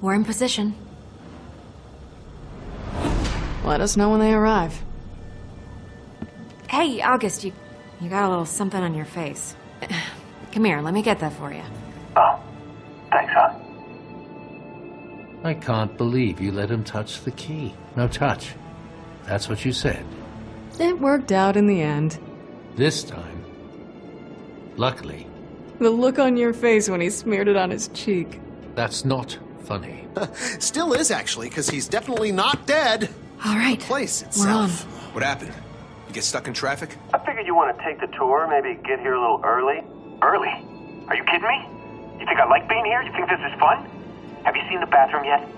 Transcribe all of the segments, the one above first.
we're in position. Let us know when they arrive. Hey, August, you, you got a little something on your face. Come here, let me get that for you. Oh, thanks, hon. I can't believe you let him touch the key. No touch. That's what you said. It worked out in the end. This time. Luckily, The look on your face when he smeared it on his cheek. that's not funny. Still is, actually, because he's definitely not dead. All right. The Place We're on. itself. What happened? You get stuck in traffic? I figured you want to take the tour, maybe get here a little early. Early? Are you kidding me? You think I like being here? You think this is fun? Have you seen the bathroom yet?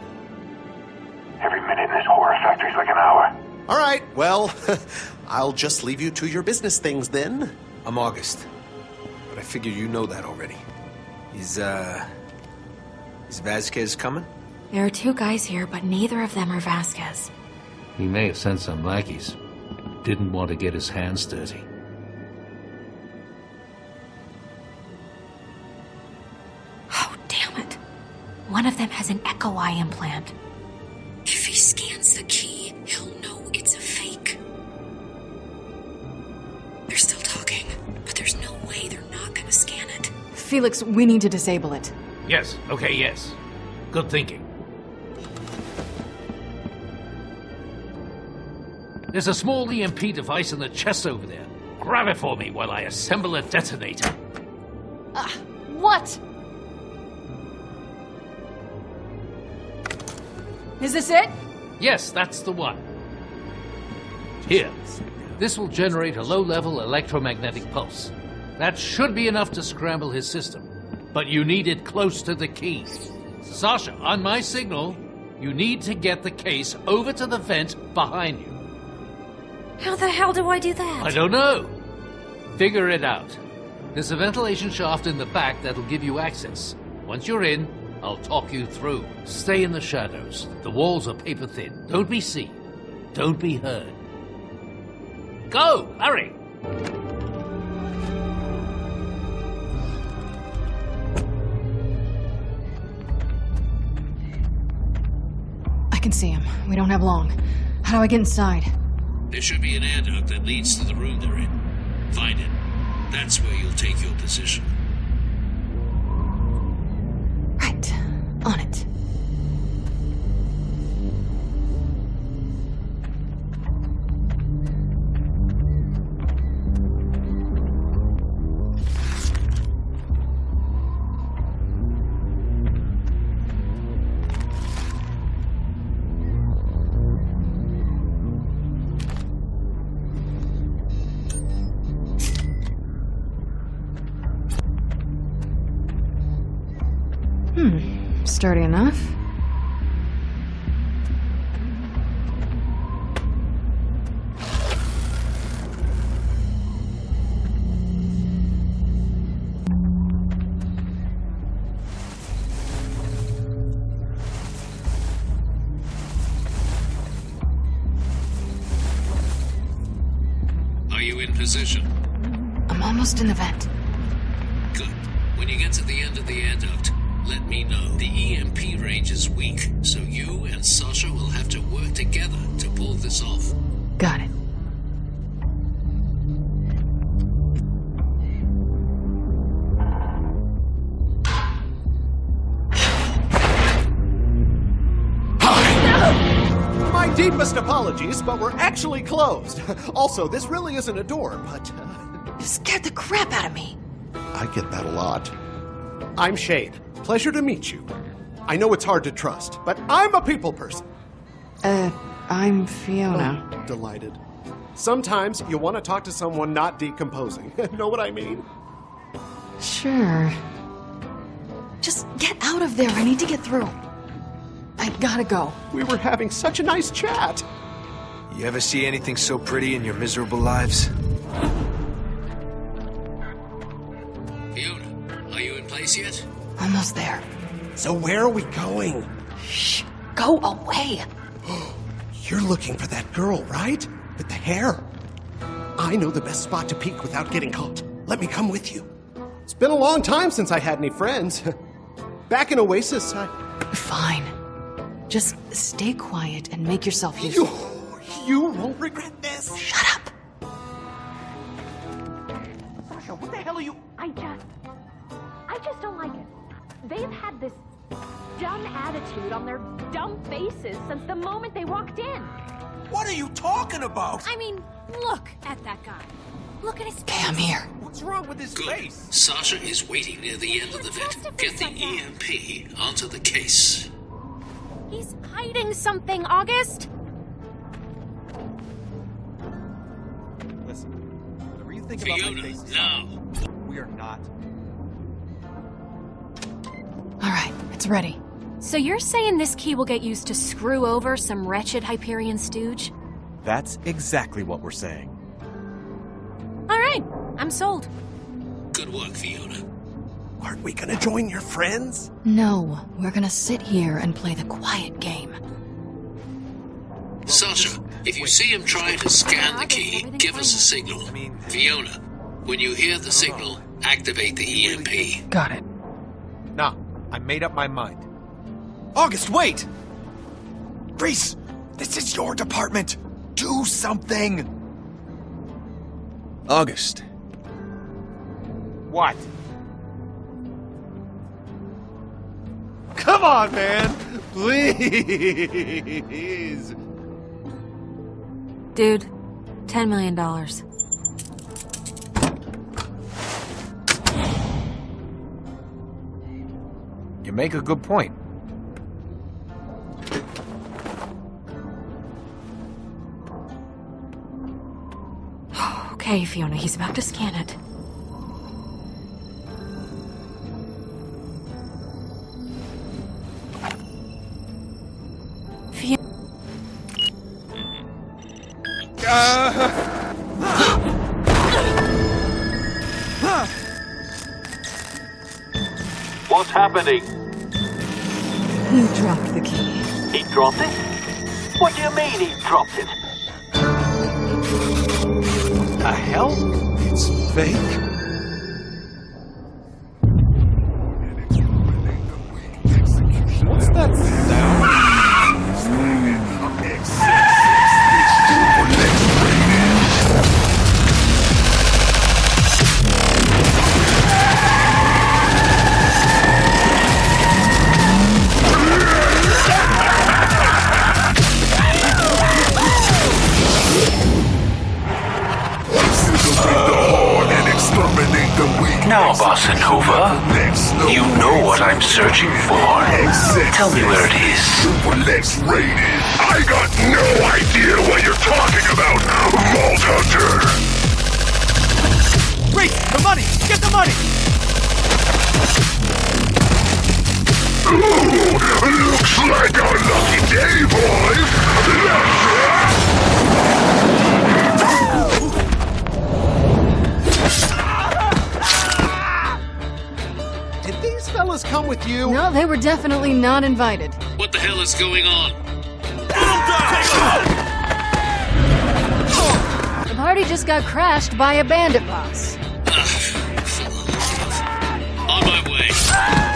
Every minute in this horror factory's like an hour. All right, well, I'll just leave you to your business things then. I'm August. But I figure you know that already. He's, uh. Is Vasquez coming? There are two guys here, but neither of them are Vasquez. He may have sent some lackeys. Didn't want to get his hands dirty. Oh, damn it. One of them has an Echo Eye implant. If he scans the key, he'll know it's a fake. They're still talking, but there's no way they're not gonna scan it. Felix, we need to disable it. Yes, okay, yes. Good thinking. There's a small EMP device in the chest over there. Grab it for me while I assemble a detonator. Ah what? Is this it? Yes, that's the one. Here. This will generate a low level electromagnetic pulse. That should be enough to scramble his system. But you need it close to the key. Sasha, on my signal, you need to get the case over to the vent behind you. How the hell do I do that? I don't know. Figure it out. There's a ventilation shaft in the back that'll give you access. Once you're in, I'll talk you through. Stay in the shadows. The walls are paper thin. Don't be seen. Don't be heard. Go! Hurry! Can see him. We don't have long. How do I get inside? There should be an air duct that leads to the room they're in. Find it. That's where you'll take your position. Sturdy enough. Are you in position? I'm almost in the vent. This off. Got it. My deepest apologies, but we're actually closed. Also, this really isn't a door, but uh, You scared the crap out of me. I get that a lot. I'm Shade. Pleasure to meet you. I know it's hard to trust, but I'm a people person. Uh, I'm Fiona. Delighted. Sometimes you want to talk to someone not decomposing. know what I mean? Sure. Just get out of there. I need to get through. I gotta go. We were having such a nice chat. You ever see anything so pretty in your miserable lives? Fiona, are you in place yet? Almost there. So where are we going? Shh. Go away. You're looking for that girl, right? With the hair. I know the best spot to peek without getting caught. Let me come with you. It's been a long time since I had any friends. Back in Oasis, I, Fine. Just stay quiet and make yourself You, useful. you won't regret this. Shut up. Sasha, what the hell are you? I just. I just don't like it. They've had this dumb attitude on their dumb faces since the moment they walked in. What are you talking about? I mean, look at that guy. Look at his face. Okay, I'm here. What's wrong with his Good. face? Sasha is waiting near the end of the vent. Get the EMP onto the case. He's hiding something, August. Listen, whatever you think about my Fiona, face, is now. fine. we are not. All right, it's ready. So you're saying this key will get used to screw over some wretched Hyperion stooge? That's exactly what we're saying. All right, I'm sold. Good work, Fiona. Aren't we gonna join your friends? No, we're gonna sit here and play the quiet game. Sasha, if you see him trying to scan the key, give us a signal. Fiona, when you hear the signal, activate the EMP. Got it. Nah, I made up my mind. August, wait! Rhys, this is your department. Do something. August. What? Come on, man! Please! Dude, $10 million. You make a good point. Okay, Fiona, he's about to scan it. What's happening? He dropped the key. He dropped it? What do you mean he dropped it? The hell? It's fake. Now, Bossanova, you know what I'm searching for. Tell me where it is. I got no idea what you're talking about, Vault Hunter. Rhys, the money! Get the money! Ooh, looks like our lucky day, boys. Let's come with you? No, they were definitely not invited. What the hell is going on? The party just got crashed by a bandit boss. Ah, on my way.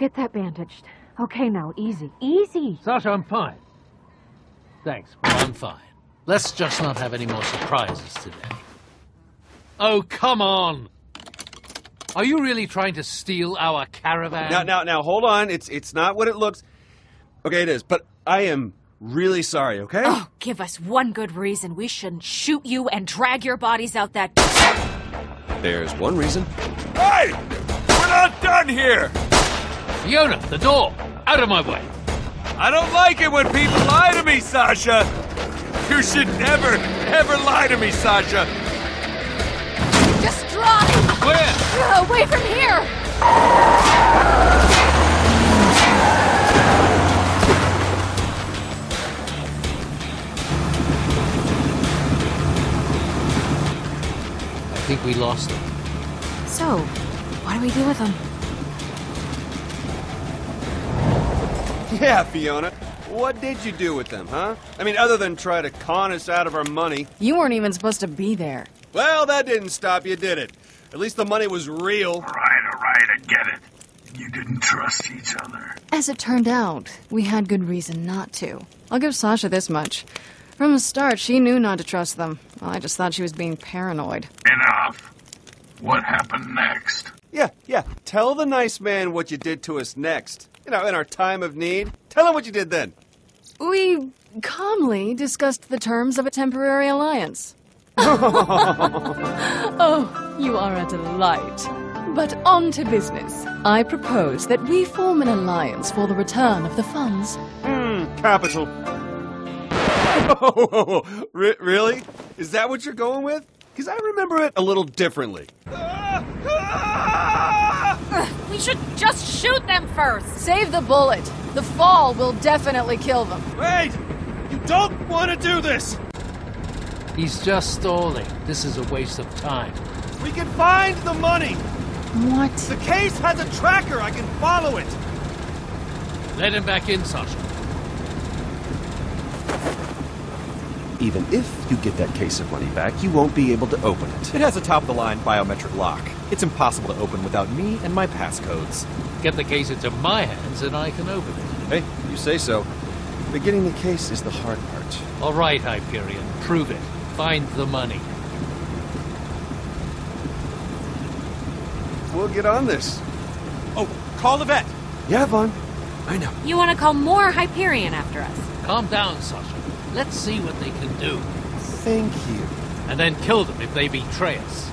Get that bandaged. Okay, now, easy. Easy. Sasha, I'm fine. Thanks. I'm fine. Let's just not have any more surprises today. Oh, come on! Are you really trying to steal our caravan? Now, now, now, hold on. It's it's not what it looks. Okay, it is. But I am really sorry. Okay. Oh, give us one good reason we shouldn't shoot you and drag your bodies out that. There's one reason. Hey! We're not done here! Fiona, the door! Out of my way! I don't like it when people lie to me, Sasha! You should never, ever lie to me, Sasha! Just drive! Where? Uh, away from here! I think we lost them. So, what do we do with them? Yeah, Fiona. What did you do with them, huh? I mean, other than try to con us out of our money. You weren't even supposed to be there. Well, that didn't stop you, did it? At least the money was real. All right, all right, I get it. You didn't trust each other. As it turned out, we had good reason not to. I'll give Sasha this much. From the start, she knew not to trust them. Well, I just thought she was being paranoid. Enough. What happened next? Yeah, yeah. Tell the nice man what you did to us next. You know, in our time of need. Tell him what you did then. We calmly discussed the terms of a temporary alliance. oh, you are a delight. But on to business. I propose that we form an alliance for the return of the funds. Hmm, capital. Re- really? Is that what you're going with? Because I remember it a little differently. We should just shoot them first! Save the bullet. The fall will definitely kill them. Wait! You don't want to do this! He's just stalling. This is a waste of time. We can find the money! What? The case has a tracker. I can follow it. Let him back in, Sasha. Even if you get that case of money back, you won't be able to open it. It has a top of the line biometric lock. It's impossible to open without me and my passcodes. Get the case into my hands and I can open it. Hey, you say so. But getting the case is the hard part. All right, Hyperion. Prove it. Find the money. We'll get on this. Oh, call the vet! Yeah, Vaughn. I know. You want to call more Hyperion after us? Calm down, Sasha. Let's see what they can do. Thank you. And then kill them if they betray us.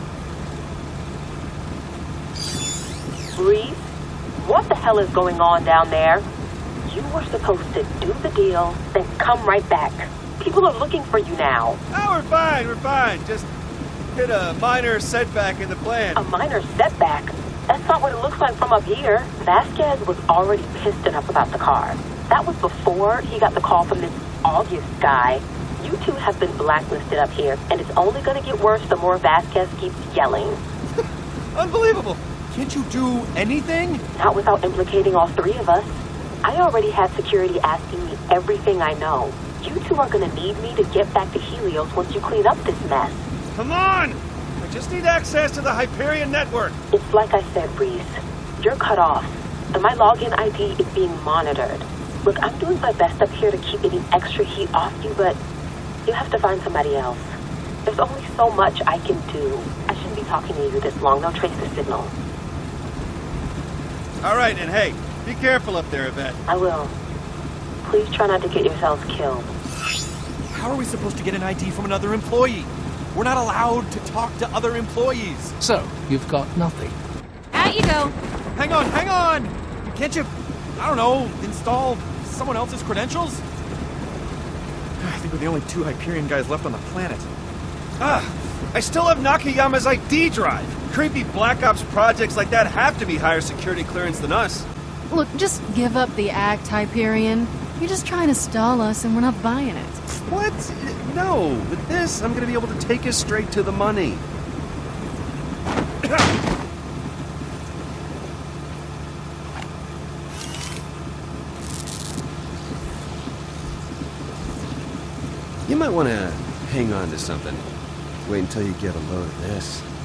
Rhys, what the hell is going on down there? You were supposed to do the deal, then come right back. People are looking for you now. Oh, we're fine. We're fine. Just hit a minor setback in the plan. A minor setback? That's not what it looks like from up here. Vasquez was already pissed enough about the car. That was before he got the call from this August guy. You two have been blacklisted up here, and it's only going to get worse the more Vasquez keeps yelling. Unbelievable. Can't you do anything? Not without implicating all three of us. I already had security asking me everything I know. You two are going to need me to get back to Helios once you clean up this mess. Come on! I just need access to the Hyperion network. It's like I said, Rhys. You're cut off, and my login ID is being monitored. Look, I'm doing my best up here to keep any extra heat off you, but you have to find somebody else. There's only so much I can do. I shouldn't be talking to you this long. They'll trace the signal. All right, and hey, be careful up there, Yvette. I will. Please try not to get yourselves killed. How are we supposed to get an ID from another employee? We're not allowed to talk to other employees. So, you've got nothing. Out you go. Hang on, hang on! Can't you, I don't know, install someone else's credentials? I think we're the only two Hyperion guys left on the planet. Ah, I still have Nakayama's ID drive. Creepy Black Ops projects like that have to be higher security clearance than us. Look, just give up the act, Hyperion. You're just trying to stall us, and we're not buying it. What? No, with this, I'm gonna be able to take us straight to the money. You might want to hang on to something. Wait until you get a load of this.